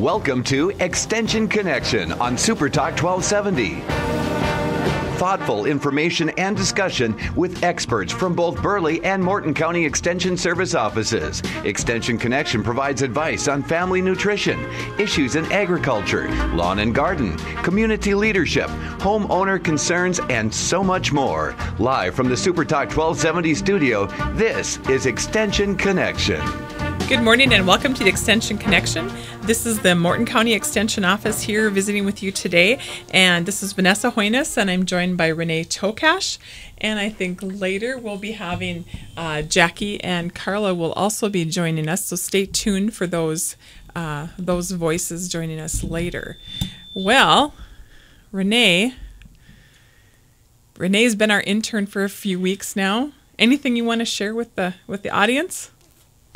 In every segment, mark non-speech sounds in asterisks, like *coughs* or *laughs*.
Welcome to Extension Connection on SuperTalk 1270. Thoughtful information and discussion with experts from both Burleigh and Morton County Extension Service offices. Extension Connection provides advice on family nutrition, issues in agriculture, lawn and garden, community leadership, homeowner concerns, and so much more. Live from the SuperTalk 1270 studio, this is Extension Connection. Good morning and welcome to the Extension Connection. This is the Morton County Extension Office here visiting with you today. And this is Vanessa Hoynes, and I'm joined by Renee Tokash. And I think later we'll be having uh, Jackie and Carla will also be joining us. So stay tuned for those, uh, those voices joining us later. Well, Renee, Renee's been our intern for a few weeks now. Anything you want to share with the with the audience?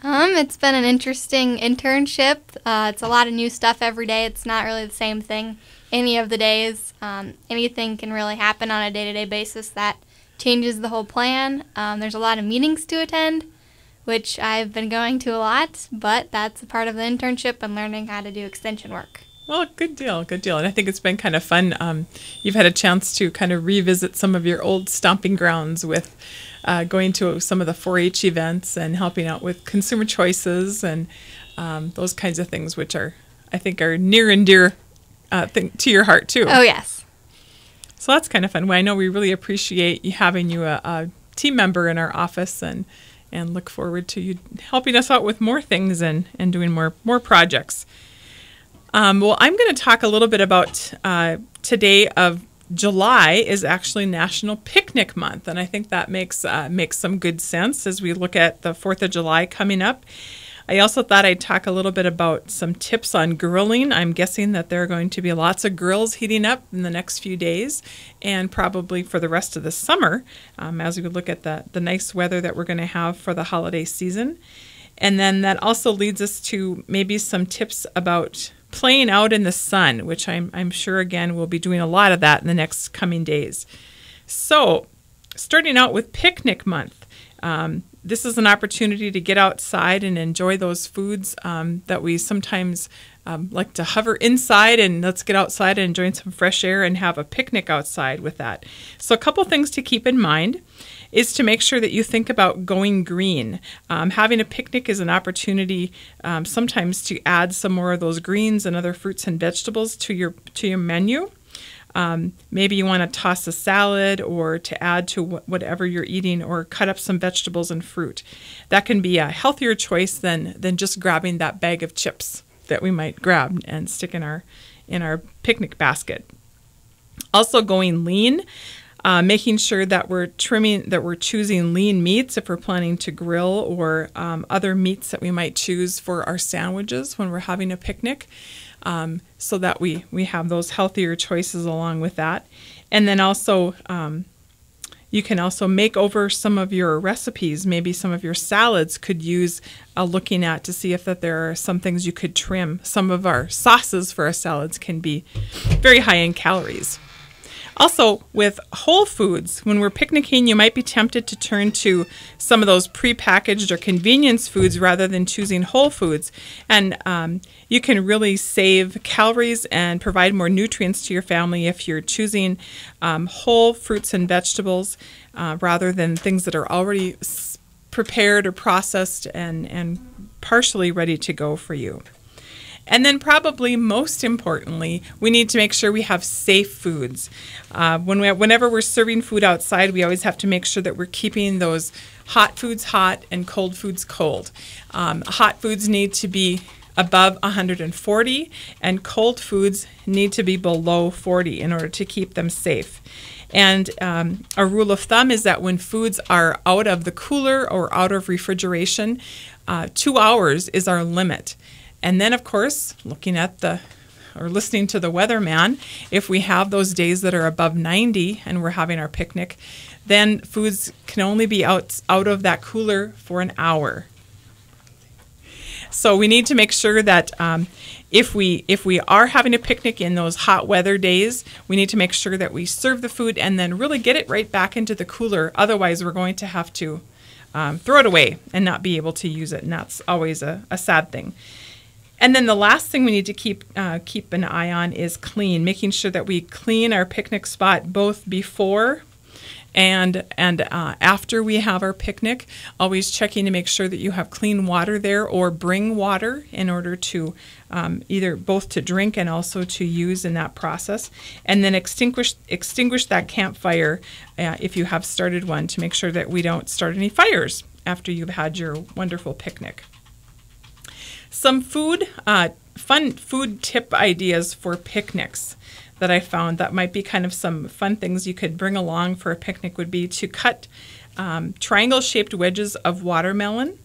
Um, it's been an interesting internship. Uh, it's a lot of new stuff every day. It's not really the same thing any of the days. Um, anything can really happen on a day to day basis that changes the whole plan. Um, there's a lot of meetings to attend, which I've been going to a lot, but that's a part of the internship and learning how to do extension work. Well, good deal, good deal. And I think it's been kind of fun. Um, you've had a chance to kind of revisit some of your old stomping grounds with uh, going to some of the 4-H events and helping out with consumer choices and um, those kinds of things, which are I think are near and dear uh, thing, to your heart too. Oh yes. So that's kind of fun. Well, I know we really appreciate you having you a, a team member in our office and and look forward to you helping us out with more things and, and doing more more projects. Um, well, I'm going to talk a little bit about uh, today of July is actually National Picnic Month, and I think that makes uh, makes some good sense as we look at the Fourth of July coming up. I also thought I'd talk a little bit about some tips on grilling. I'm guessing that there are going to be lots of grills heating up in the next few days, and probably for the rest of the summer, um, as we look at the the nice weather that we're going to have for the holiday season. And then that also leads us to maybe some tips about playing out in the sun, which I'm, I'm sure again we'll be doing a lot of that in the next coming days. So, starting out with picnic month. Um, this is an opportunity to get outside and enjoy those foods um, that we sometimes um, like to hover inside and let's get outside and enjoy some fresh air and have a picnic outside with that. So, a couple things to keep in mind is to make sure that you think about going green. Um, having a picnic is an opportunity um, sometimes to add some more of those greens and other fruits and vegetables to your to your menu. Um, maybe you want to toss a salad or to add to wh- whatever you're eating or cut up some vegetables and fruit. That can be a healthier choice than than just grabbing that bag of chips that we might grab and stick in our in our picnic basket. Also going lean. Uh, making sure that we're trimming, that we're choosing lean meats if we're planning to grill, or um, other meats that we might choose for our sandwiches when we're having a picnic, um, so that we we have those healthier choices along with that. And then also, um, you can also make over some of your recipes. Maybe some of your salads could use uh, looking at to see if that there are some things you could trim. Some of our sauces for our salads can be very high in calories. Also, with whole foods, when we're picnicking, you might be tempted to turn to some of those prepackaged or convenience foods rather than choosing whole foods. And um, you can really save calories and provide more nutrients to your family if you're choosing um, whole fruits and vegetables uh, rather than things that are already prepared or processed and, and partially ready to go for you. And then, probably most importantly, we need to make sure we have safe foods. Uh, when we, whenever we're serving food outside, we always have to make sure that we're keeping those hot foods hot and cold foods cold. Um, hot foods need to be above 140, and cold foods need to be below 40 in order to keep them safe. And um, a rule of thumb is that when foods are out of the cooler or out of refrigeration, uh, two hours is our limit. And then, of course, looking at the or listening to the weatherman, if we have those days that are above 90 and we're having our picnic, then foods can only be out, out of that cooler for an hour. So we need to make sure that um, if we if we are having a picnic in those hot weather days, we need to make sure that we serve the food and then really get it right back into the cooler. Otherwise, we're going to have to um, throw it away and not be able to use it, and that's always a, a sad thing. And then the last thing we need to keep uh, keep an eye on is clean, making sure that we clean our picnic spot both before and and uh, after we have our picnic. Always checking to make sure that you have clean water there or bring water in order to um, either both to drink and also to use in that process. And then extinguish extinguish that campfire uh, if you have started one to make sure that we don't start any fires after you've had your wonderful picnic some food uh, fun food tip ideas for picnics that I found that might be kind of some fun things you could bring along for a picnic would be to cut um, triangle shaped wedges of watermelon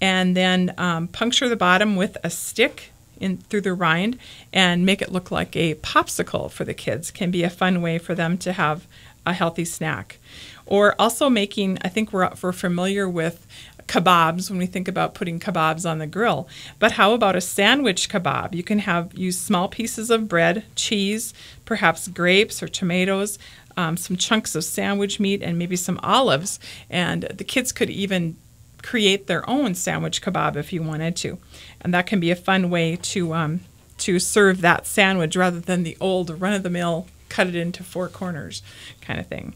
and then um, puncture the bottom with a stick in through the rind and make it look like a popsicle for the kids. Can be a fun way for them to have a healthy snack. Or also making i think we're, we're familiar with kebabs when we think about putting kebabs on the grill. But how about a sandwich kebab? You can have use small pieces of bread, cheese, perhaps grapes or tomatoes, um, some chunks of sandwich meat, and maybe some olives. And the kids could even create their own sandwich kebab if you wanted to, and that can be a fun way to um, to serve that sandwich rather than the old run of the mill cut it into four corners kind of thing.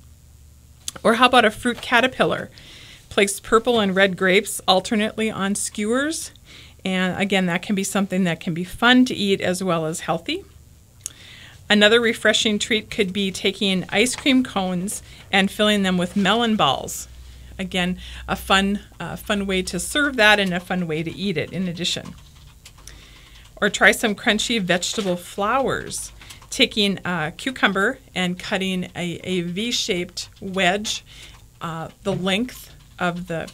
Or how about a fruit caterpillar? Place purple and red grapes alternately on skewers. And again, that can be something that can be fun to eat as well as healthy. Another refreshing treat could be taking ice cream cones and filling them with melon balls. Again, a fun, uh, fun way to serve that and a fun way to eat it in addition. Or try some crunchy vegetable flowers. Taking a cucumber and cutting a, a V shaped wedge uh, the length of the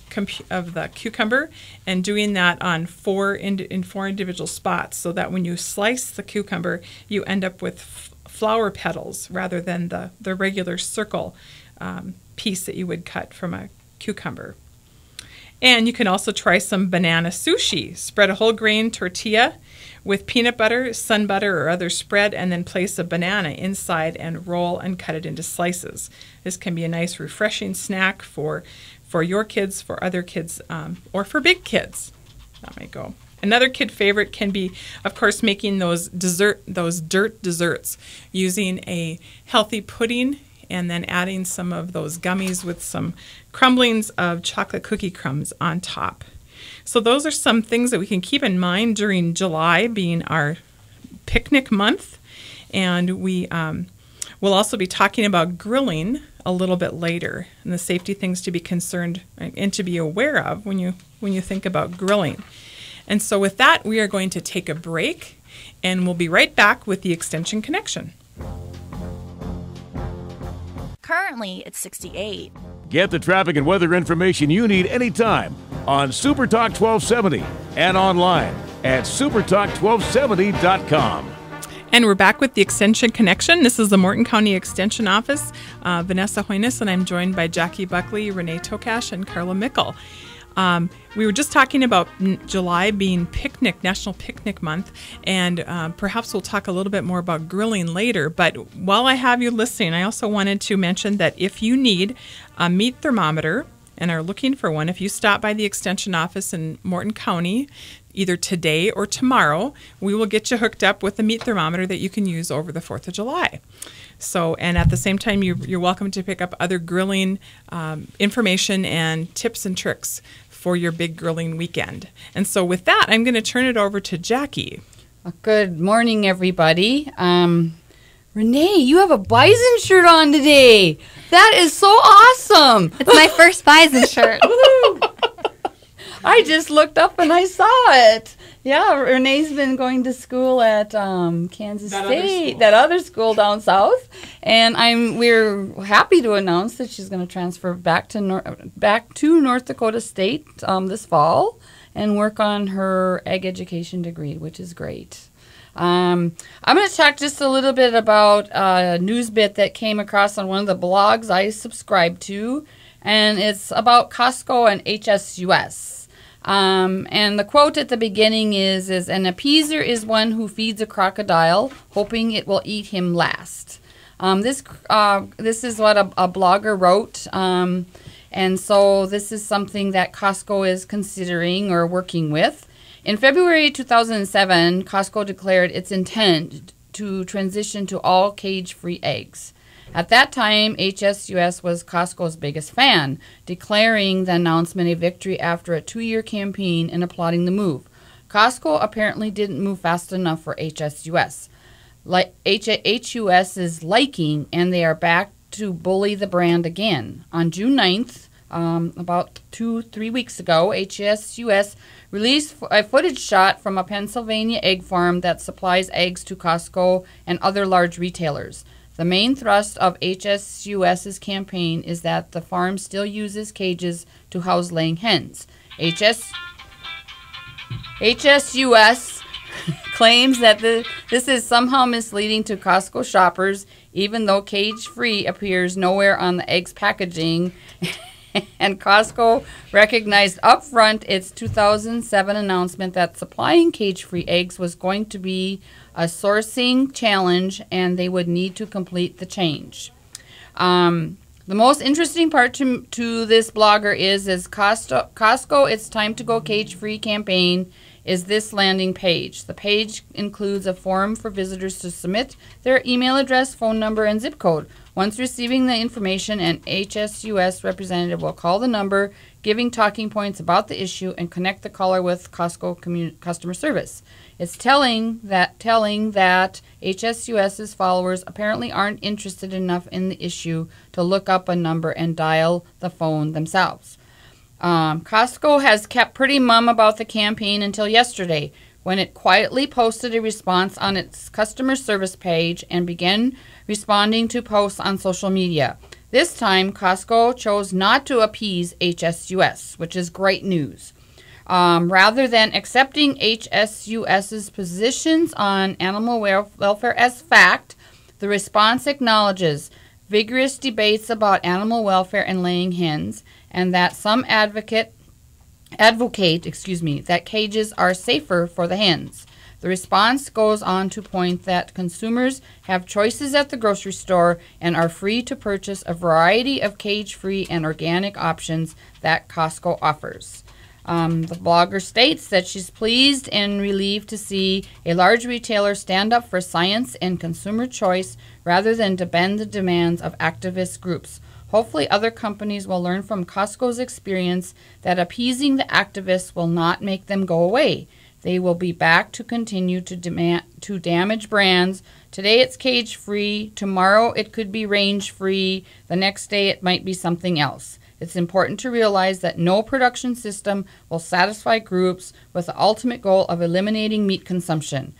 of the cucumber and doing that on four in, in four individual spots so that when you slice the cucumber you end up with flower petals rather than the the regular circle um, piece that you would cut from a cucumber. And you can also try some banana sushi. Spread a whole grain tortilla with peanut butter, sun butter, or other spread, and then place a banana inside and roll and cut it into slices. This can be a nice, refreshing snack for for your kids, for other kids, um, or for big kids. That might go. Another kid favorite can be, of course, making those dessert, those dirt desserts using a healthy pudding and then adding some of those gummies with some crumblings of chocolate cookie crumbs on top. So those are some things that we can keep in mind during July being our picnic month, and we um, will also be talking about grilling a little bit later and the safety things to be concerned and to be aware of when you when you think about grilling. And so with that, we are going to take a break and we'll be right back with the extension connection. Currently, it's 68. Get the traffic and weather information you need anytime on Supertalk 1270 and online at supertalk1270.com. And we're back with the Extension Connection. This is the Morton County Extension Office. Uh, Vanessa Hoynes, and I'm joined by Jackie Buckley, Renee Tokash, and Carla Mickle. Um, we were just talking about July being picnic, National Picnic Month, and uh, perhaps we'll talk a little bit more about grilling later. But while I have you listening, I also wanted to mention that if you need a meat thermometer and are looking for one, if you stop by the Extension office in Morton County, either today or tomorrow, we will get you hooked up with a meat thermometer that you can use over the 4th of July. So, and at the same time, you, are welcome to pick up other grilling um, information and tips and tricks for your big grilling weekend. And so, with that, I'm going to turn it over to Jackie. Good morning, everybody. Um, Renee, you have a bison shirt on today. That is so awesome. It's my first bison *laughs* shirt. I just looked up and I saw it. Yeah, Renee's been going to school at um, Kansas that State, other that other school down south, and I'm we're happy to announce that she's going to transfer back to Nor- back to North Dakota State um, this fall and work on her ag education degree, which is great. Um, I'm going to talk just a little bit about a news bit that came across on one of the blogs I subscribe to, and it's about Costco and HSUS. Um, and the quote at the beginning is, is An appeaser is one who feeds a crocodile, hoping it will eat him last. Um, this, uh, this is what a, a blogger wrote. Um, and so this is something that Costco is considering or working with. In February 2007, Costco declared its intent to transition to all cage free eggs. At that time, HSUS was Costco's biggest fan, declaring the announcement a victory after a two year campaign and applauding the move. Costco apparently didn't move fast enough for HSUS. Like HUS's liking, and they are back to bully the brand again. On June 9th, um, about two, three weeks ago, HSUS released a footage shot from a Pennsylvania egg farm that supplies eggs to Costco and other large retailers. The main thrust of HSUS's campaign is that the farm still uses cages to house laying hens. HS, *laughs* HSUS claims that the, this is somehow misleading to Costco shoppers, even though cage free appears nowhere on the eggs packaging. *laughs* and Costco recognized upfront its 2007 announcement that supplying cage free eggs was going to be a sourcing challenge and they would need to complete the change. Um, the most interesting part to, to this blogger is is Costco, Costco It's Time to Go Cage Free campaign is this landing page. The page includes a form for visitors to submit their email address, phone number, and zip code. Once receiving the information, an HSUS representative will call the number, giving talking points about the issue, and connect the caller with Costco customer service. It's telling that telling that HSUS's followers apparently aren't interested enough in the issue to look up a number and dial the phone themselves. Um, Costco has kept pretty mum about the campaign until yesterday, when it quietly posted a response on its customer service page and began responding to posts on social media. This time, Costco chose not to appease HSUS, which is great news. Um, rather than accepting HSUS's positions on animal welfare as fact, the response acknowledges vigorous debates about animal welfare and laying hens and that some advocate advocate, excuse me, that cages are safer for the hens. The response goes on to point that consumers have choices at the grocery store and are free to purchase a variety of cage-free and organic options that Costco offers. Um, the blogger states that she's pleased and relieved to see a large retailer stand up for science and consumer choice rather than to bend the demands of activist groups. Hopefully, other companies will learn from Costco's experience that appeasing the activists will not make them go away. They will be back to continue to demand to damage brands. Today it's cage free, tomorrow it could be range free, the next day it might be something else. It's important to realize that no production system will satisfy groups with the ultimate goal of eliminating meat consumption.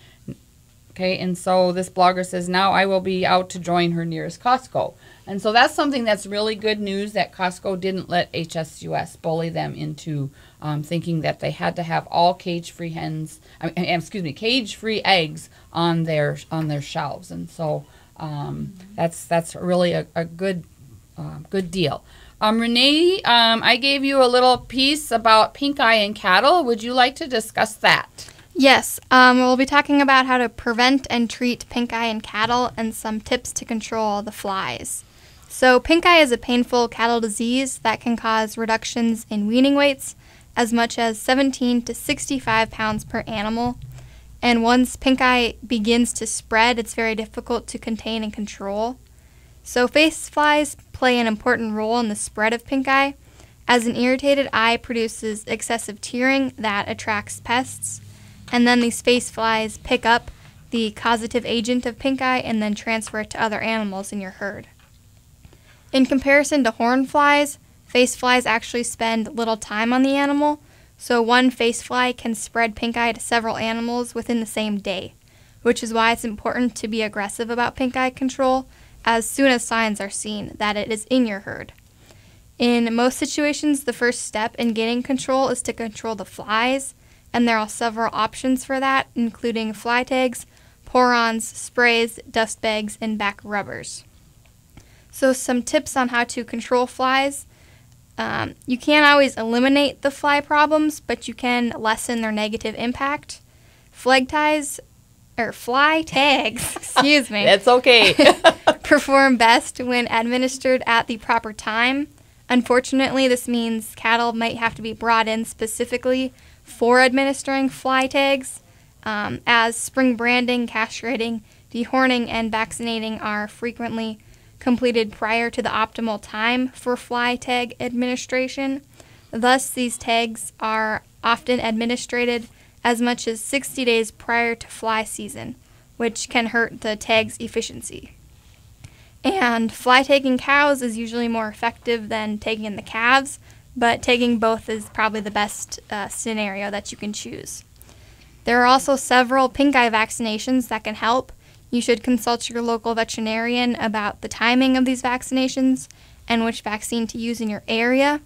Okay, and so this blogger says, Now I will be out to join her nearest Costco. And so that's something that's really good news that Costco didn't let HSUS bully them into um, thinking that they had to have all cage-free hens, I mean, *laughs* excuse me, cage-free eggs on their on their shelves. And so um, that's that's really a, a good uh, good deal. Um, Renee, um, I gave you a little piece about pink eye in cattle. Would you like to discuss that? Yes, um, we'll be talking about how to prevent and treat pink eye in cattle and some tips to control the flies. So, pink eye is a painful cattle disease that can cause reductions in weaning weights as much as 17 to 65 pounds per animal. And once pink eye begins to spread, it's very difficult to contain and control. So, face flies play an important role in the spread of pink eye, as an irritated eye produces excessive tearing that attracts pests, and then these face flies pick up the causative agent of pink eye and then transfer it to other animals in your herd. In comparison to horn flies, face flies actually spend little time on the animal, so one face fly can spread pink eye to several animals within the same day, which is why it's important to be aggressive about pink eye control as soon as signs are seen that it is in your herd. In most situations, the first step in getting control is to control the flies, and there are several options for that, including fly tags, pour-ons, sprays, dust bags, and back rubbers. So, some tips on how to control flies. Um, you can't always eliminate the fly problems, but you can lessen their negative impact. Flag ties or fly tags, *laughs* excuse me. That's okay. *laughs* perform best when administered at the proper time. Unfortunately, this means cattle might have to be brought in specifically for administering fly tags, um, as spring branding, castrating, dehorning, and vaccinating are frequently completed prior to the optimal time for fly tag administration. Thus, these tags are often administered as much as 60 days prior to fly season, which can hurt the tag's efficiency. And fly tagging cows is usually more effective than tagging the calves, but tagging both is probably the best uh, scenario that you can choose. There are also several pink eye vaccinations that can help. You should consult your local veterinarian about the timing of these vaccinations and which vaccine to use in your area.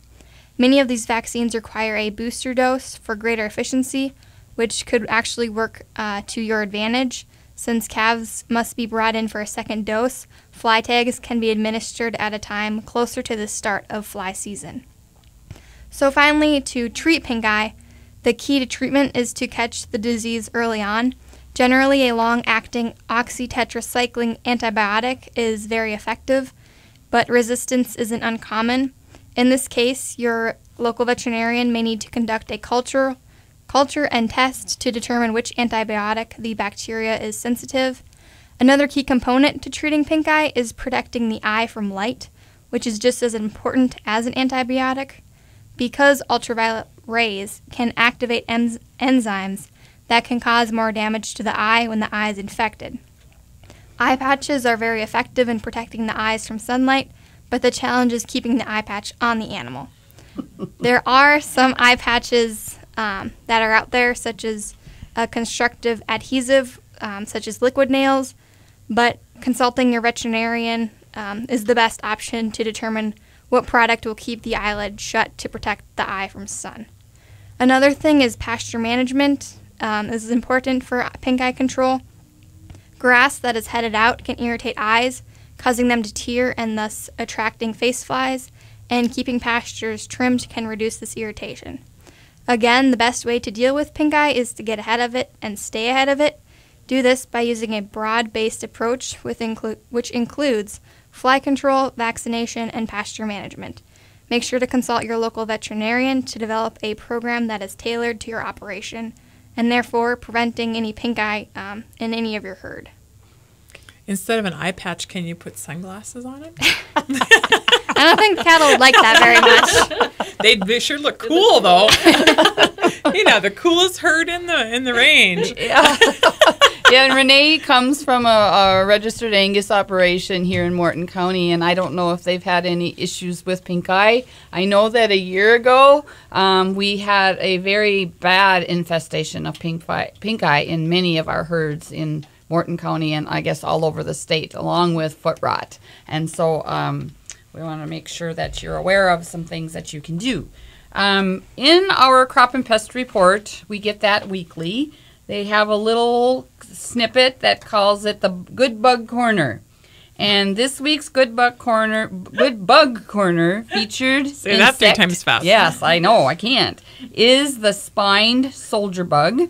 Many of these vaccines require a booster dose for greater efficiency, which could actually work uh, to your advantage. Since calves must be brought in for a second dose, fly tags can be administered at a time closer to the start of fly season. So, finally, to treat pink eye, the key to treatment is to catch the disease early on. Generally, a long acting oxytetracycline antibiotic is very effective, but resistance isn't uncommon. In this case, your local veterinarian may need to conduct a culture, culture and test to determine which antibiotic the bacteria is sensitive. Another key component to treating pink eye is protecting the eye from light, which is just as important as an antibiotic. Because ultraviolet rays can activate enz- enzymes that can cause more damage to the eye when the eye is infected. Eye patches are very effective in protecting the eyes from sunlight, but the challenge is keeping the eye patch on the animal. *laughs* there are some eye patches um, that are out there, such as a constructive adhesive, um, such as liquid nails, but consulting your veterinarian um, is the best option to determine what product will keep the eyelid shut to protect the eye from sun. Another thing is pasture management. Um, this is important for pink eye control. Grass that is headed out can irritate eyes, causing them to tear and thus attracting face flies, and keeping pastures trimmed can reduce this irritation. Again, the best way to deal with pink eye is to get ahead of it and stay ahead of it. Do this by using a broad based approach inclu- which includes fly control, vaccination, and pasture management. Make sure to consult your local veterinarian to develop a program that is tailored to your operation and therefore preventing any pink eye um, in any of your herd. Instead of an eye patch, can you put sunglasses on it? *laughs* I don't think cattle would like that very much. *laughs* They'd they sure look cool though. *laughs* you know, the coolest herd in the in the range. Yeah. yeah, and Renee comes from a, a, registered Angus operation here in Morton County, and I don't know if they've had any issues with pink eye. I know that a year ago um, we had a very bad infestation of pink, fi- pink eye in many of our herds in Morton County and I guess all over the state, along with foot rot. And so um, we want to make sure that you're aware of some things that you can do. Um, in our crop and pest report, we get that weekly. They have a little snippet that calls it the Good Bug Corner. And this week's Good Bug Corner, Good Bug Corner featured. *laughs* Say insect, that three times fast. Yes, I know I can't. Is the spined soldier bug.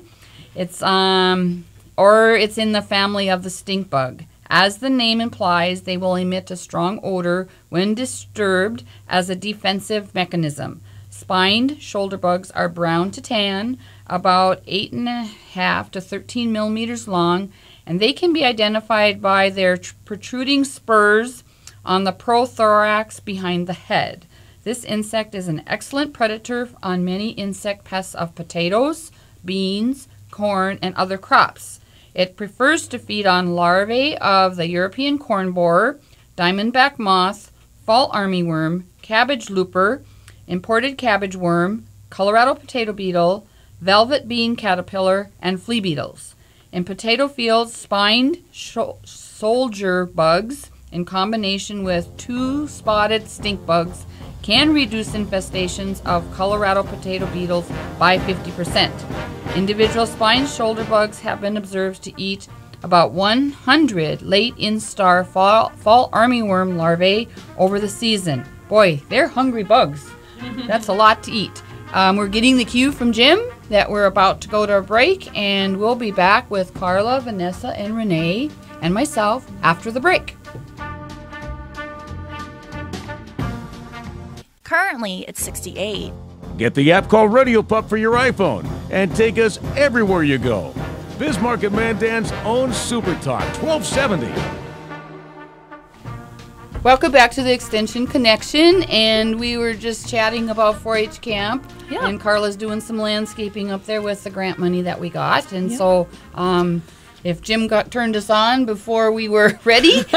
It's um, or it's in the family of the stink bug. As the name implies, they will emit a strong odor when disturbed as a defensive mechanism. Spined soldier bugs are brown to tan, about 8.5 to 13 millimeters long, and they can be identified by their protruding spurs on the prothorax behind the head. This insect is an excellent predator on many insect pests of potatoes, beans, corn, and other crops. It prefers to feed on larvae of the European corn borer, diamondback moth, fall armyworm, cabbage looper, imported cabbage worm, Colorado potato beetle, velvet bean caterpillar, and flea beetles. In potato fields, spined soldier bugs in combination with two spotted stink bugs can reduce infestations of Colorado potato beetles by 50%. Individual spined soldier bugs have been observed to eat about 100 late instar fall, fall armyworm larvae over the season. Boy, they're hungry bugs. *laughs* That's a lot to eat. Um, we're getting the cue from Jim that we're about to go to a break, and we'll be back with Carla, Vanessa, and Renee, and myself after the break. Currently, it's 68. Get the app called Radio Pup for your iPhone. and take us everywhere you go. Bismarck and Mandan's own Super Talk 1270. Welcome back to the Extension Connection, and we were just chatting about 4-H camp. Yeah. And Carla's doing some landscaping up there with the grant money that we got, and so um, if Jim got turned us on before we were *laughs* ready, *laughs*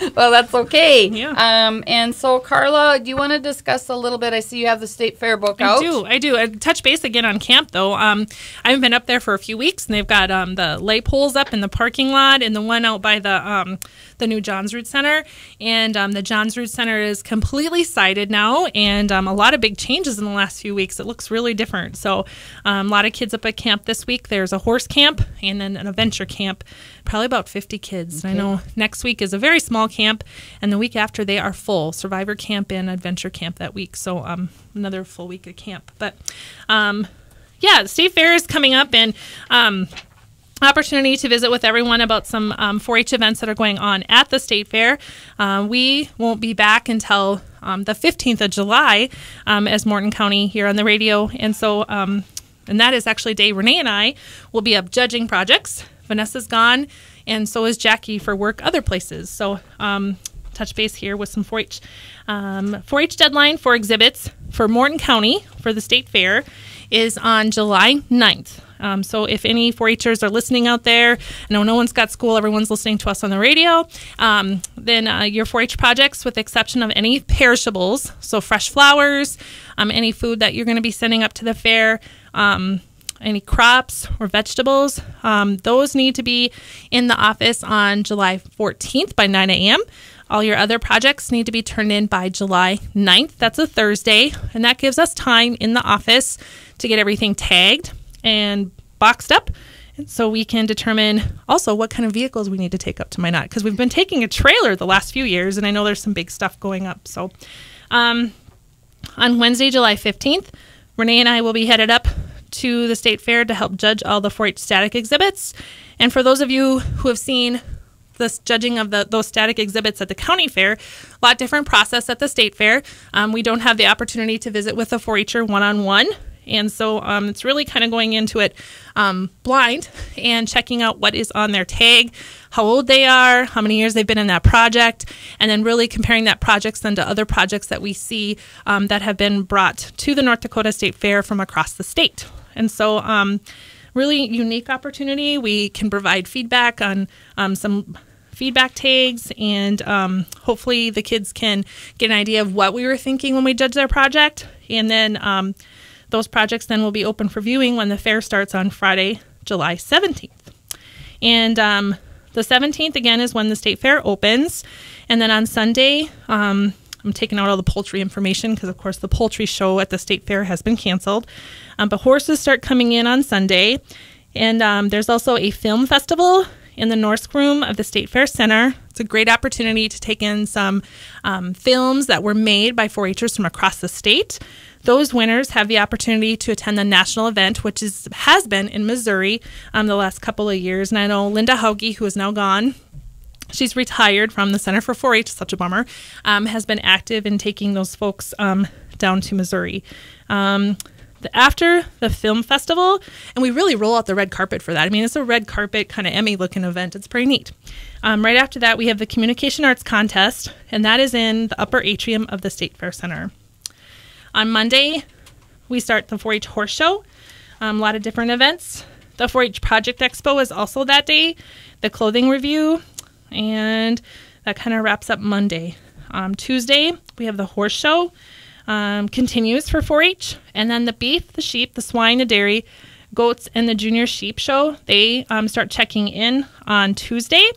*laughs* well, that's okay. Yeah. Um, and so Carla, do you want to discuss a little bit? I see you have the state fair book I out. do. I do. I touch base again on camp though. Um, I haven't been up there for a few weeks, and they've got um, the lay poles up in the parking lot, and the one out by the um, the new Johns Root Center. And um, the Johns Root Center is completely sided now, and um, a lot of big changes in the last few weeks. It looks really different. So um, a lot of kids up at camp this week. There's a horse camp and then an adventure camp. Probably about 50 kids. And I know next week is a very small camp, and the week after they are full. Survivor camp and adventure camp that week. So um, another full week of camp. But um, yeah, state fair is coming up, and um, opportunity to visit with everyone about some um, 4-H events that are going on at the state fair. Uh, we won't be back until um, the 15th of July um, as Morton County here on the radio, and so um, and that is actually day Renee and I will be up judging projects. Vanessa's gone, and so is Jackie for work other places. So um, touch base here with some 4-H. Um, 4-H deadline for exhibits for Morton County for the state fair is on July 9th. Um, so if any 4-Hers are listening out there, I know no one's got school, everyone's listening to us on the radio, um, then uh, your 4-H projects, with the exception of any perishables, so fresh flowers, um, any food that you're going to be sending up to the fair, um, any crops or vegetables, um, those need to be in the office on July 14th by 9 a.m. All your other projects need to be turned in by July 9th. That's a Thursday, and that gives us time in the office to get everything tagged and boxed up. So we can determine also what kind of vehicles we need to take up to Minot because we've been taking a trailer the last few years, and I know there's some big stuff going up. So um, on Wednesday, July 15th, Renee and I will be headed up to the state fair to help judge all the 4 H static exhibits. And for those of you who have seen this judging of the, those static exhibits at the county fair, a lot different process at the state fair. Um, we don't have the opportunity to visit with a 4 H'er one on one. And so um, it's really kind of going into it um, blind and checking out what is on their tag, how old they are, how many years they've been in that project, and then really comparing that projects then to other projects that we see um, that have been brought to the North Dakota State Fair from across the state. And so, um, really unique opportunity. We can provide feedback on um, some feedback tags, and um, hopefully the kids can get an idea of what we were thinking when we judged their project, and then um, those projects then will be open for viewing when the fair starts on Friday, July 17th. And um, the 17th, again, is when the state fair opens. And then on Sunday, um, I'm taking out all the poultry information because, of course, the poultry show at the state fair has been canceled. Um, but horses start coming in on Sunday. And um, there's also a film festival in the North Room of the State Fair Center. It's a great opportunity to take in some um, films that were made by 4 Hers from across the state. Those winners have the opportunity to attend the national event, which is has been in Missouri um, the last couple of years. And I know Linda Hauge, who is now gone, she's retired from the Center for 4 H, such a bummer, um, has been active in taking those folks um, down to Missouri. Um, the, after the film festival, and we really roll out the red carpet for that. I mean, it's a red carpet kind of Emmy looking event. It's pretty neat. Um, right after that, we have the Communication Arts Contest, and that is in the upper atrium of the State Fair Center. On Monday, we start the 4 H Horse Show, um, a lot of different events. The 4 H Project Expo is also that day, the clothing review, and that kind of wraps up Monday. Um, Tuesday, we have the horse show, um, continues for 4 H, and then the beef, the sheep, the swine, the dairy, goats, and the junior sheep show, they um, start checking in on Tuesday.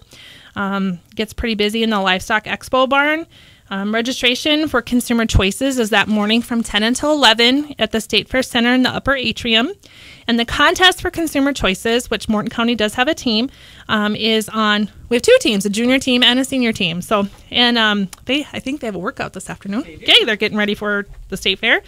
Um, gets pretty busy in the livestock expo barn. Um, registration for Consumer Choices is that morning from 10 until 11 at the State Fair Center in the upper atrium. And the contest for Consumer Choices, which Morton County does have a team, um, is on. We have two teams: a junior team and a senior team. So, and um, they, I think they have a workout this afternoon. Yay! They're getting ready for the state fair.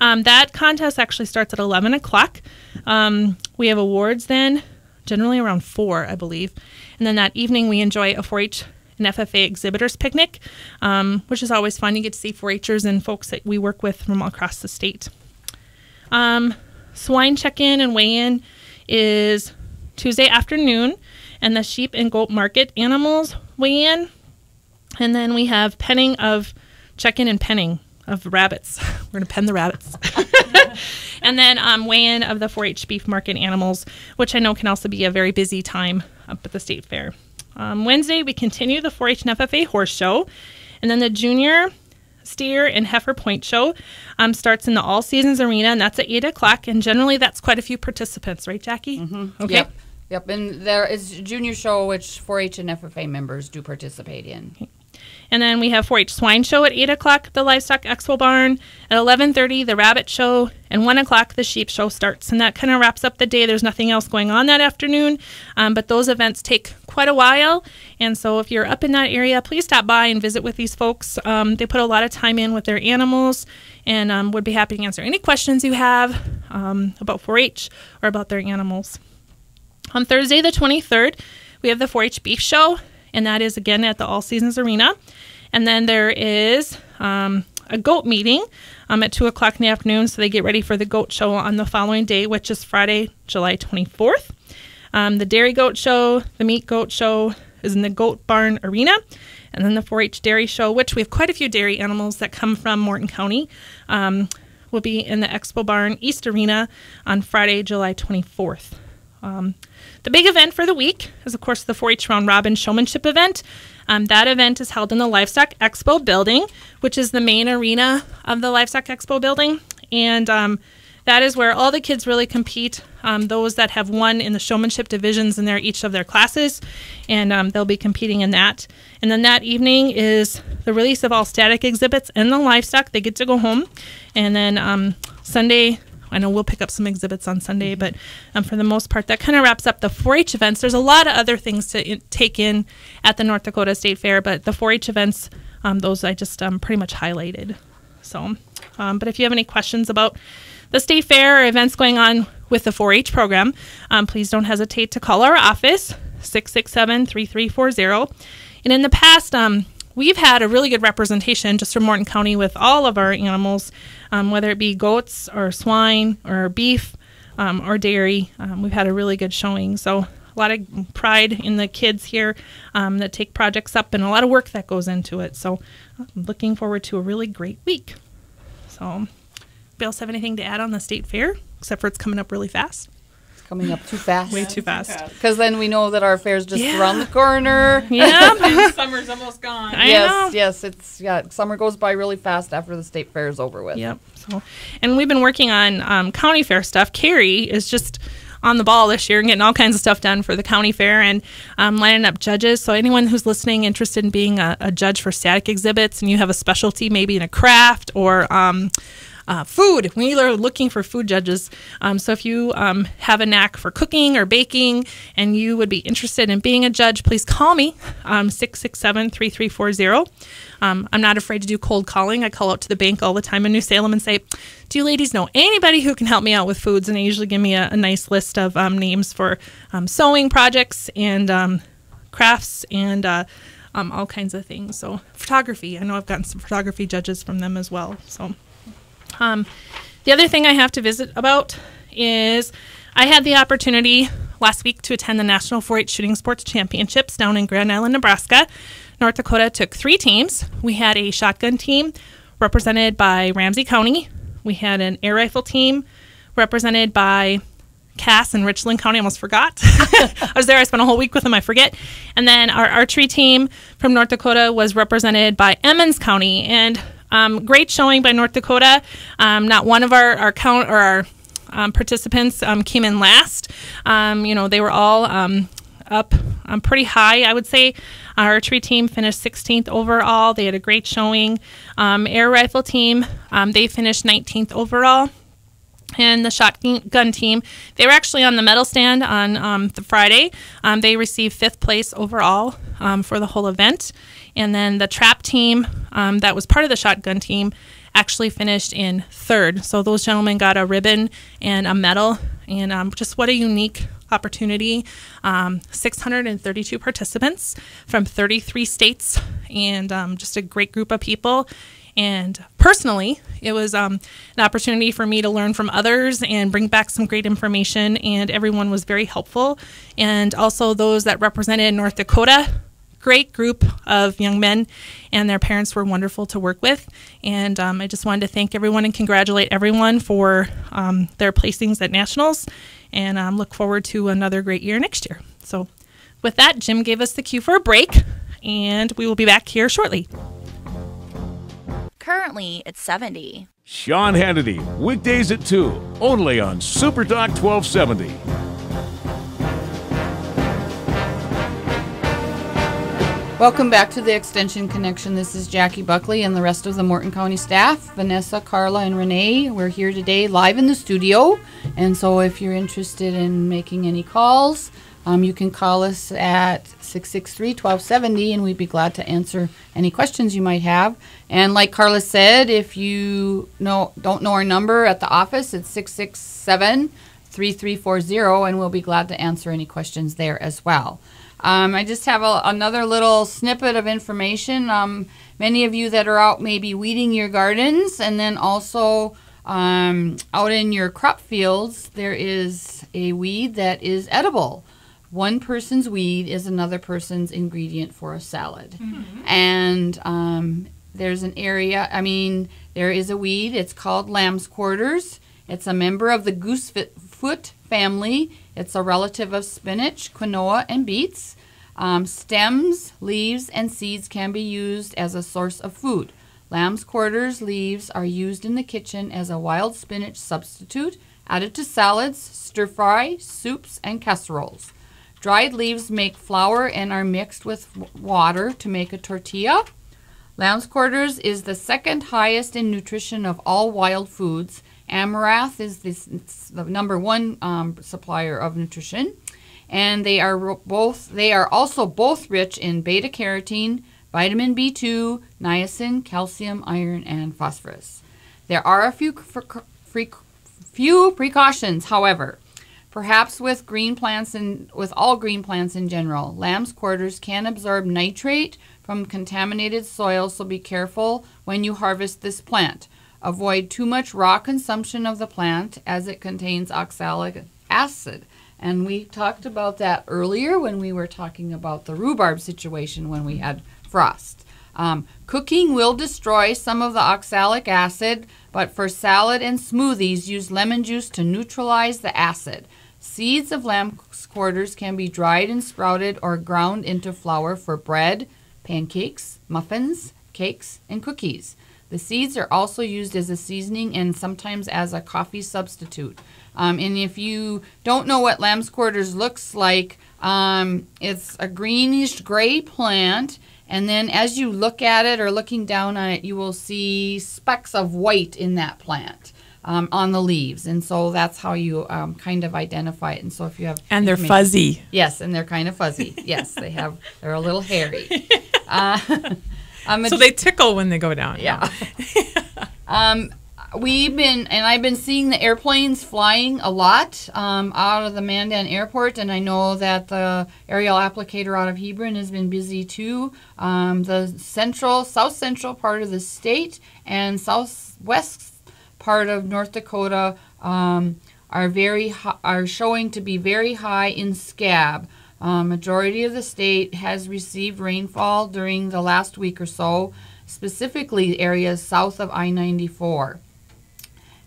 Um, that contest actually starts at 11 o'clock. Um, we have awards then, generally around four, I believe. And then that evening, we enjoy a 4-H an FFA exhibitors picnic, um, which is always fun. You get to see 4-Hers and folks that we work with from all across the state. Um, swine check-in and weigh-in is Tuesday afternoon, and the sheep and goat market animals weigh in. And then we have penning of check-in and penning of rabbits. *laughs* We're gonna pen the rabbits. *laughs* and then um, weigh-in of the 4-H beef market animals, which I know can also be a very busy time up at the state fair. Um, Wednesday we continue the 4-H and FFA horse show, and then the junior steer and heifer point show um, starts in the all seasons arena, and that's at eight o'clock. And generally, that's quite a few participants, right, Jackie? Mm-hmm. Okay. Yep. Yep, and there is a junior show which 4-H and FFA members do participate in. And then we have 4-H swine show at 8 o'clock, the livestock expo barn. At 11:30, the rabbit show, and 1 o'clock, the sheep show starts. And that kind of wraps up the day. There's nothing else going on that afternoon, um, but those events take quite a while. And so if you're up in that area, please stop by and visit with these folks. Um, they put a lot of time in with their animals, and um, would be happy to answer any questions you have um, about 4-H or about their animals. On Thursday, the 23rd, we have the 4 H Beef Show, and that is again at the All Seasons Arena. And then there is um, a goat meeting um, at 2 o'clock in the afternoon, so they get ready for the goat show on the following day, which is Friday, July 24th. Um, the Dairy Goat Show, the Meat Goat Show is in the Goat Barn Arena. And then the 4 H Dairy Show, which we have quite a few dairy animals that come from Morton County, um, will be in the Expo Barn East Arena on Friday, July 24th. Um, the big event for the week is, of course, the 4 H Round Robin Showmanship event. Um, that event is held in the Livestock Expo building, which is the main arena of the Livestock Expo building. And um, that is where all the kids really compete. Um, those that have won in the showmanship divisions in their each of their classes, and um, they'll be competing in that. And then that evening is the release of all static exhibits and the livestock. They get to go home, and then um, Sunday I know we'll pick up some exhibits on Sunday, but um, for the most part, that kind of wraps up the 4 H events. There's a lot of other things to in- take in at the North Dakota State Fair, but the 4 H events, um, those I just um, pretty much highlighted. So, um, but if you have any questions about the state fair or events going on with the 4 H program, um, please don't hesitate to call our office, 667 3340. And in the past, um, we've had a really good representation just from Morton County with all of our animals um, whether it be goats or swine or beef um, or dairy. Um, we've had a really good showing. So a lot of pride in the kids here um, that take projects up and a lot of work that goes into it. So I'm looking forward to a really great week. So, else have anything to add on the state fair except for it's coming up really fast? Coming up too fast. Way too fast. Because then we know that our fair's just Yeah. around the corner. Yeah. *laughs* Summer's almost gone. I yes, know. yes, it's yeah. Summer goes by really fast after the state fair is over with. Yep. So, and we've been working on um, county fair stuff. Carrie is just on the ball this year and getting all kinds of stuff done for the county fair and um, lining up judges. So anyone who's listening interested in being a, a judge for static exhibits and you have a specialty maybe in a craft or um, uh, food. We are looking for food judges. Um, so if you um, have a knack for cooking or baking and you would be interested in being a judge, please call me, um, 667 3340. Um, I'm not afraid to do cold calling. I call out to the bank all the time in New Salem and say, Do you ladies know anybody who can help me out with foods? And they usually give me a, a nice list of um, names for sewing projects and crafts and uh, um, all kinds of things. So, photography. I know I've gotten some photography judges from them as well. So, um, the other thing I have to visit about is I had the opportunity last week to attend the National 4 H Shooting Sports Championships down in Grand Island, Nebraska. North Dakota took three teams. We had a shotgun team represented by Ramsey County, we had an air rifle team represented by Cass and Richland County. I almost forgot. *laughs* I was there. I spent a whole week with them. I forget. And then our archery team from North Dakota was represented by Emmons County. And um, great showing by North Dakota. Um, not one of our our count or our um, participants um, came in last. Um, you know, they were all um, up pretty high, I would say. Our archery team finished 16th overall. They had a great showing. Air rifle team, they finished 19th overall. And the shotgun team, they were actually on the medal stand on um, the Friday. Um, they received fifth place overall um, for the whole event. And then the trap team, um, that was part of the shotgun team, actually finished in third. So those gentlemen got a ribbon and a medal. And um, just what a unique opportunity. Um, 632 participants from 33 states, and just a great group of people. And personally, it was um, an opportunity for me to learn from others and bring back some great information. And everyone was very helpful. And also those that represented North Dakota great group of young men, and their parents were wonderful to work with. And um, I just wanted to thank everyone and congratulate everyone for um, their placings at nationals, and um, look forward to another great year next year. So, with that, Jim gave us the cue for a break, and we will be back here shortly. Currently, it's 70. Sean Hannity, weekdays at 2, only on Super Talk 1270. Welcome back to the Extension Connection. This is Jackie Buckley and the rest of the Morton County staff, Vanessa, Carla, and Renee. We're here today live in the studio. And so if you're interested in making any calls, um, you can call us at 663 1270 and we'd be glad to answer any questions you might have. And like Carla said, if you know don't know our number at the office, it's 667 3340 and we'll be glad to answer any questions there as well. Um, I just have a, another little snippet of information. Um, many of you that are out maybe weeding your gardens and then also um, out in your crop fields, there is a weed that is edible. One person's weed is another person's ingredient for a salad. Mm-hmm. And um, there's an area, I mean, there is a weed, it's called lamb's quarters. It's a member of the goosefoot family. It's a relative of spinach, quinoa, and beets. Um, stems, leaves, and seeds can be used as a source of food. Lamb's quarters leaves are used in the kitchen as a wild spinach substitute, added to salads, stir fry, soups, and casseroles. Dried leaves make flour and are mixed with water to make a tortilla. Lamb's quarters is the second highest in nutrition of all wild foods. Amaranth is the number one um, supplier of nutrition and they are both they are also both rich in beta carotene, vitamin B2, niacin, calcium, iron, and phosphorus. There are a few few precautions, however. Perhaps with green plants and with all green plants in general, lamb's quarters can absorb nitrate from contaminated soil, so be careful when you harvest this plant. Avoid too much raw consumption of the plant as it contains oxalic acid. And we talked about that earlier when we were talking about the rhubarb situation when we had frost. Um, cooking will destroy some of the oxalic acid, but for salad and smoothies, use lemon juice to neutralize the acid. Seeds of lamb's quarters can be dried and sprouted or ground into flour for bread, pancakes, muffins, cakes, and cookies. The seeds are also used as a seasoning and sometimes as a coffee substitute. Um, and if you don't know what lamb's quarters looks like, um, it's a greenish gray plant. And then as you look at it or looking down on it, you will see specks of white in that plant. Um, on the leaves, and so that's how you um, kind of identify it. And so if you have and they're fuzzy, yes, and they're kind of fuzzy. *laughs* yes, they have they're a little hairy. *laughs* Uh, *laughs* so they tickle when they go down. Yeah. um, we've been and I've been seeing the airplanes flying a lot um, out of the Mandan Airport, and I know that the aerial applicator out of Hebron has been busy too. Um, the central, south central part of the state and southwest part of North Dakota um, are very are showing to be very high in scab. Um, majority of the state has received rainfall during the last week or so, specifically areas south of I-94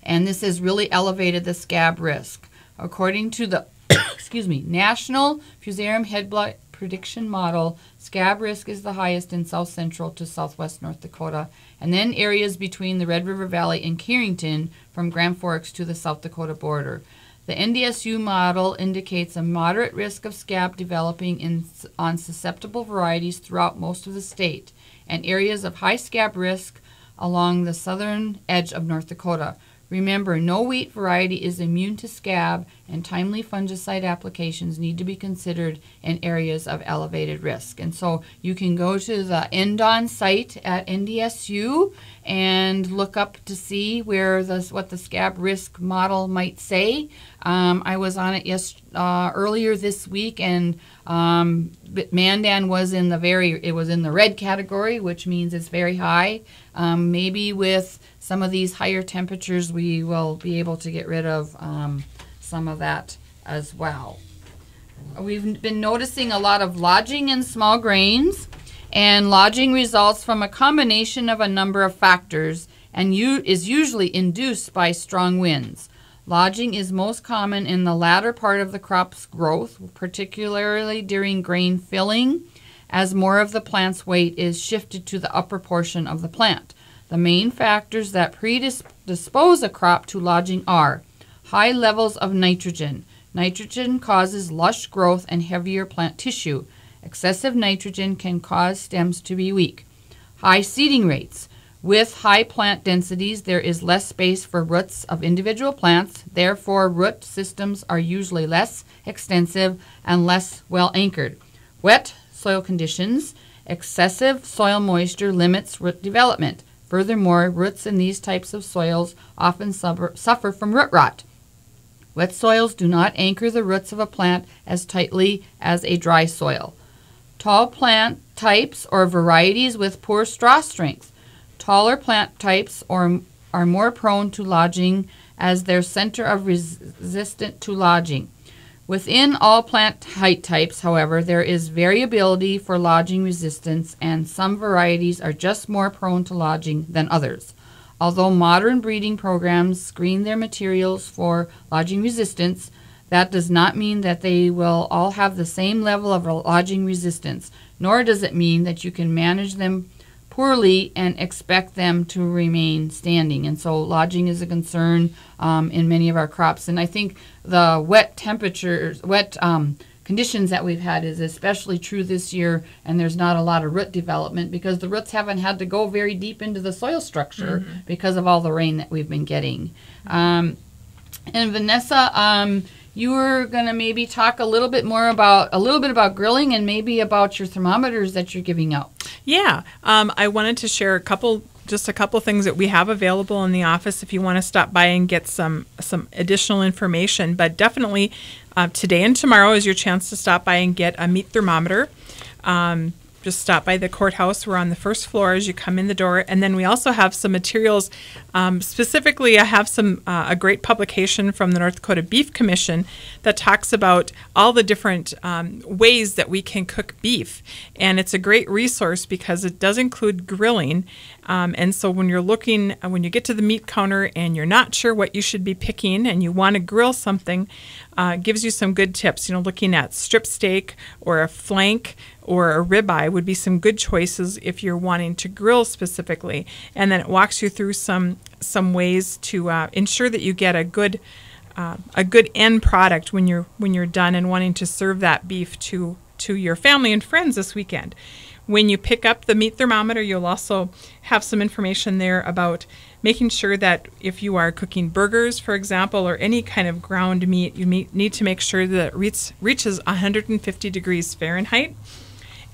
and this has really elevated the scab risk. According to the *coughs* excuse me, National Fusarium Head Blight Prediction Model, scab risk is the highest in south central to southwest North Dakota, and then areas between the Red River Valley and Carrington from Grand Forks to the South Dakota border. The NDSU model indicates a moderate risk of scab developing in, on susceptible varieties throughout most of the state, and areas of high scab risk along the southern edge of North Dakota. Remember, no wheat variety is immune to scab, and timely fungicide applications need to be considered in areas of elevated risk. And so you can go to the NDAWN site at NDSU and look up to see where the, what the scab risk model might say. Um, I was on it yes, uh, earlier this week, and um, Mandan was in the very it was in the red category, which means it's very high. Um, maybe with some of these higher temperatures, we will be able to get rid of um, some of that as well. We've been noticing a lot of lodging in small grains, and lodging results from a combination of a number of factors and is usually induced by strong winds. Lodging is most common in the latter part of the crop's growth, particularly during grain filling, as more of the plant's weight is shifted to the upper portion of the plant. The main factors that predispose a crop to lodging are high levels of nitrogen. Nitrogen causes lush growth and heavier plant tissue. Excessive nitrogen can cause stems to be weak. High seeding rates. With high plant densities, there is less space for roots of individual plants. Therefore, root systems are usually less extensive and less well anchored. Wet soil conditions. Excessive soil moisture limits root development. Furthermore, roots in these types of soils often suffer from root rot. Wet soils do not anchor the roots of a plant as tightly as a dry soil. Tall plant types or varieties with poor straw strength. Taller plant types or, are more prone to lodging as their center of res- resistant to lodging. Within all plant height types, however, there is variability for lodging resistance, and some varieties are just more prone to lodging than others. Although modern breeding programs screen their materials for lodging resistance, that does not mean that they will all have the same level of lodging resistance, nor does it mean that you can manage them poorly and expect them to remain standing. And so lodging is a concern um, in many of our crops. And I think the wet temperatures, wet um, conditions that we've had is especially true this year. And there's not a lot of root development because the roots haven't had to go very deep into the soil structure mm-hmm. because of all the rain that we've been getting. Um, and Vanessa, um, you were going to maybe talk a little bit more about a little bit about grilling and maybe about your thermometers that you're giving out. Yeah, um, I wanted to share a couple just a couple things that we have available in the office if you want to stop by and get some some additional information. But definitely, uh, today and tomorrow is your chance to stop by and get a meat thermometer. Um, just stop by the courthouse. We're on the first floor as you come in the door, and then we also have some materials. Um, specifically, I have some uh, a great publication from the North Dakota Beef Commission that talks about all the different um, ways that we can cook beef, and it's a great resource because it does include grilling. Um, and so when you're looking, uh, when you get to the meat counter and you're not sure what you should be picking, and you want to grill something, uh, gives you some good tips. You know, looking at strip steak or a flank or a ribeye would be some good choices if you're wanting to grill specifically. And then it walks you through some some ways to uh, ensure that you get a good uh, a good end product when you're when you're done and wanting to serve that beef to to your family and friends this weekend. When you pick up the meat thermometer, you'll also have some information there about making sure that if you are cooking burgers, for example, or any kind of ground meat, you need to make sure that it reaches 150 degrees Fahrenheit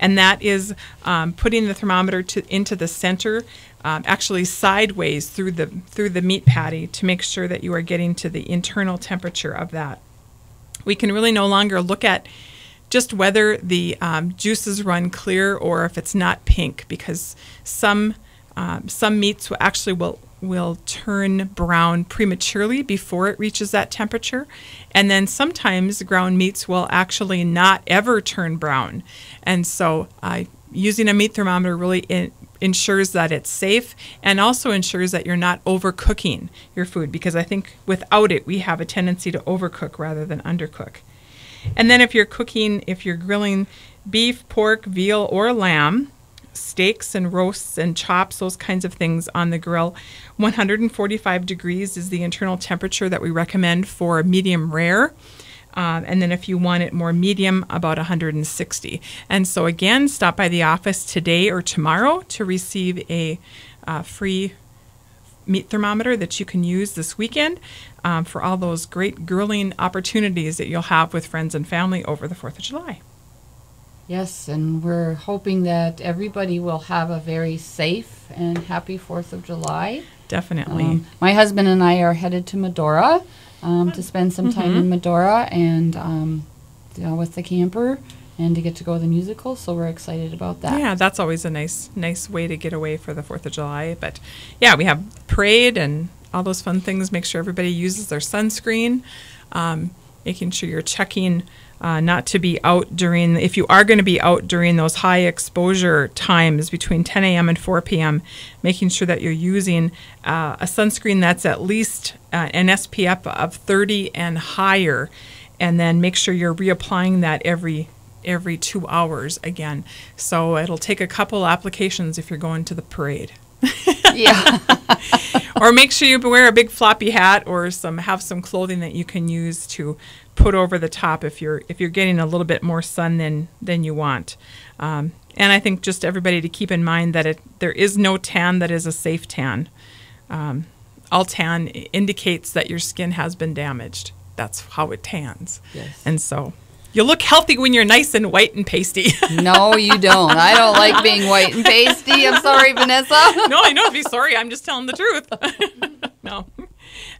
and that is um, putting the thermometer to, into the center, um, actually sideways through the through the meat patty to make sure that you are getting to the internal temperature of that. We can really no longer look at just whether the um, juices run clear or if it's not pink because some um, some meats will actually will will turn brown prematurely before it reaches that temperature. And then sometimes ground meats will actually not ever turn brown. And so uh, using a meat thermometer really in, ensures that it's safe and also ensures that you're not overcooking your food because I think without it, we have a tendency to overcook rather than undercook. And then if you're cooking, if you're grilling beef, pork, veal, or lamb, steaks and roasts and chops, those kinds of things on the grill. 145 degrees is the internal temperature that we recommend for medium rare. Um, and then if you want it more medium, about 160. And so again, stop by the office today or tomorrow to receive a uh, free meat thermometer that you can use this weekend um, for all those great grilling opportunities that you'll have with friends and family over the 4th of July. Yes, and we're hoping that everybody will have a very safe and happy 4th of July. Definitely. Um, my husband and I are headed to Medora um, to spend some time Mm-hmm. in Medora and um, you know, with the camper and to get to go to the musical, so we're excited about that. Yeah, that's always a nice nice way to get away for the 4th of July. But yeah, we have parade and all those fun things. Make sure everybody uses their sunscreen. Um, making sure you're checking uh, not to be out during, if you are going to be out during those high exposure times between 10 a.m. and 4 p.m., making sure that you're using uh, a sunscreen that's at least uh, an SPF of 30 and higher. And then make sure you're reapplying that every every two hours again. So it'll take a couple applications if you're going to the parade. *laughs* Yeah. *laughs* or make sure you wear a big floppy hat or some have some clothing that you can use to put over the top if you're if you're getting a little bit more sun than than you want. Um, and I think just everybody to keep in mind that it there is no tan that is a safe tan. Um, all tan indicates that your skin has been damaged. That's how it tans. Yes. And so you look healthy when you're nice and white and pasty. *laughs* no, you don't. I don't like being white and pasty. I'm sorry, Vanessa. *laughs* no, I know. Be sorry. I'm just telling the truth. *laughs* no,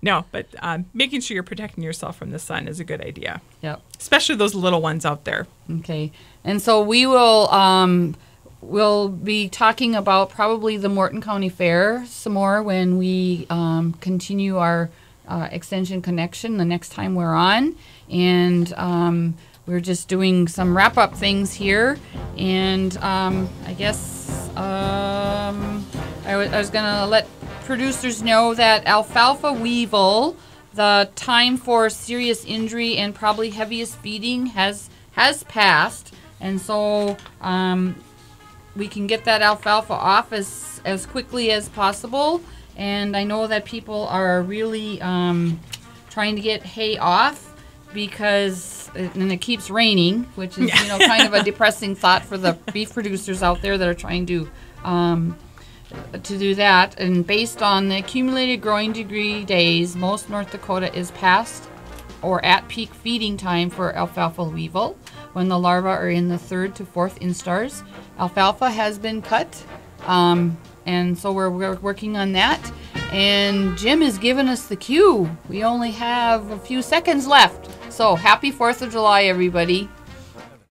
no. But um, making sure you're protecting yourself from the sun is a good idea, Yep. especially those little ones out there. Okay. And so we will um we'll be talking about probably the Morton County Fair some more when we um, continue our uh, extension connection the next time we're on. And um, we're just doing some wrap up things here. And um, I guess um, I I was going to let producers know that alfalfa weevil, the time for serious injury and probably heaviest feeding, has has passed. And so um, we can get that alfalfa off as, as quickly as possible. And I know that people are really um, trying to get hay off because it, and it keeps raining, which is you know *laughs* kind of a depressing thought for the beef producers out there that are trying to um, to do that. And based on the accumulated growing degree days, most North Dakota is past or at peak feeding time for alfalfa weevil when the larvae are in the third to fourth instars. Alfalfa has been cut, um, and so we're, we're working on that. And Jim has given us the cue. We only have a few seconds left. So happy 4th of July, everybody.